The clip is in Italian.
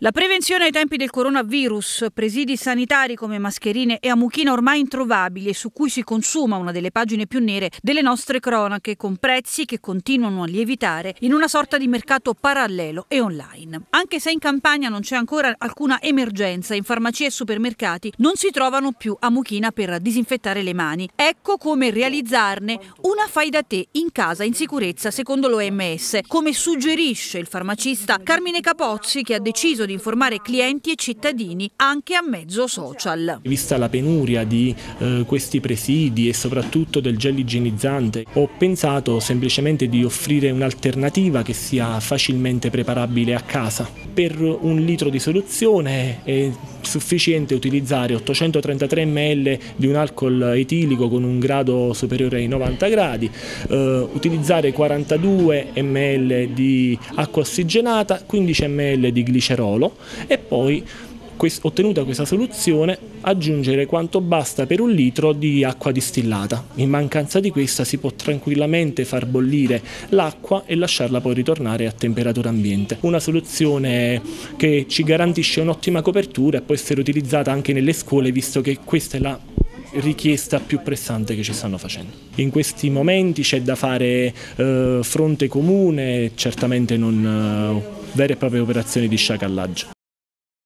La prevenzione ai tempi del coronavirus, presidi sanitari come mascherine e amuchina ormai introvabili e su cui si consuma una delle pagine più nere delle nostre cronache, con prezzi che continuano a lievitare in una sorta di mercato parallelo e online. Anche se in campagna non c'è ancora alcuna emergenza, in farmacie e supermercati non si trovano più amuchina per disinfettare le mani. Ecco come realizzarne una fai da te in casa in sicurezza secondo l'OMS, come suggerisce il farmacista Carmine Capozzi che ha deciso di informare clienti e cittadini anche a mezzo social. Vista la penuria di eh, questi presidi e soprattutto del gel igienizzante, ho pensato semplicemente di offrire un'alternativa che sia facilmente preparabile a casa. Per un litro di soluzione è sufficiente utilizzare 833 ml di un alcol etilico con un grado superiore ai 90 gradi, eh, utilizzare 42 ml di acqua ossigenata, 15 ml di glicerolo e poi ottenuta questa soluzione aggiungere quanto basta per un litro di acqua distillata. In mancanza di questa si può tranquillamente far bollire l'acqua e lasciarla poi ritornare a temperatura ambiente. Una soluzione che ci garantisce un'ottima copertura e può essere utilizzata anche nelle scuole visto che questa è la richiesta più pressante che ci stanno facendo. In questi momenti c'è da fare eh, fronte comune, certamente non eh, vere e proprie operazioni di sciacallaggio.